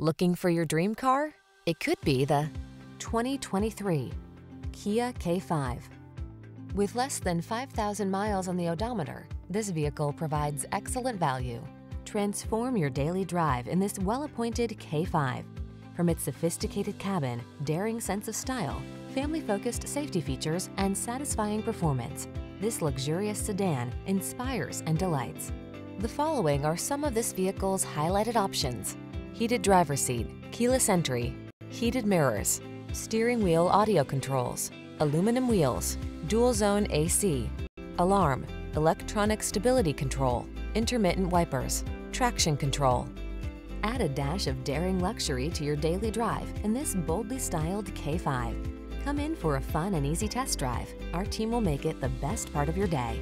Looking for your dream car? It could be the 2023 Kia K5. With less than 5,000 miles on the odometer, this vehicle provides excellent value. Transform your daily drive in this well-appointed K5. From its sophisticated cabin, daring sense of style, family-focused safety features, and satisfying performance, this luxurious sedan inspires and delights. The following are some of this vehicle's highlighted options. Heated driver seat, keyless entry, heated mirrors, steering wheel audio controls, aluminum wheels, dual zone AC, alarm, electronic stability control, intermittent wipers, traction control. Add a dash of daring luxury to your daily drive in this boldly styled K5. Come in for a fun and easy test drive. Our team will make it the best part of your day.